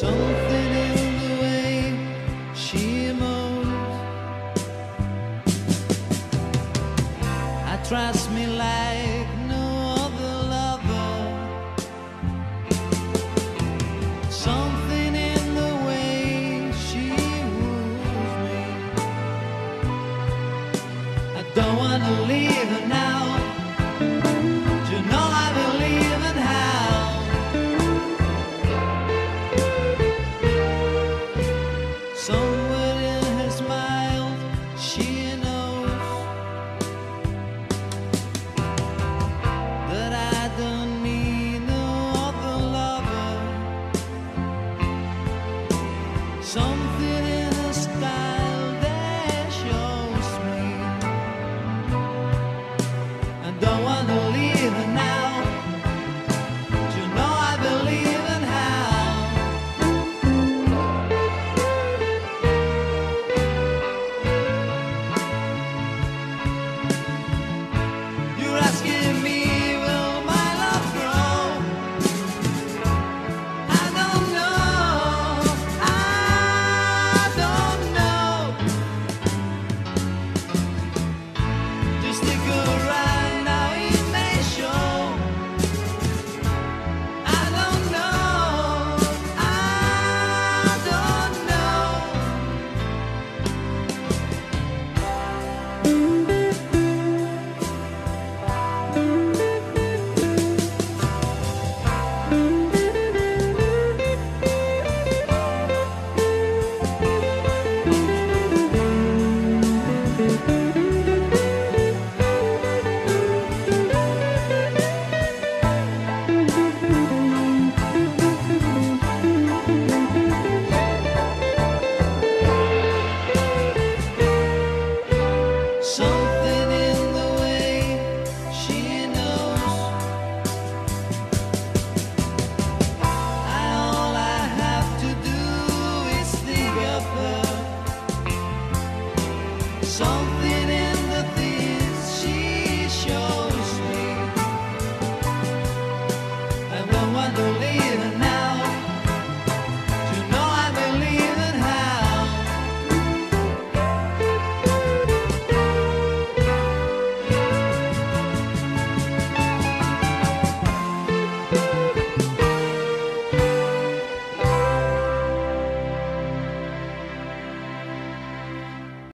Something in the way she moves Attracts me like no other lover. Something in the way she woos me. I don't wanna leave her now. something